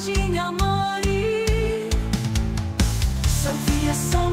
pagine amori Sofia, São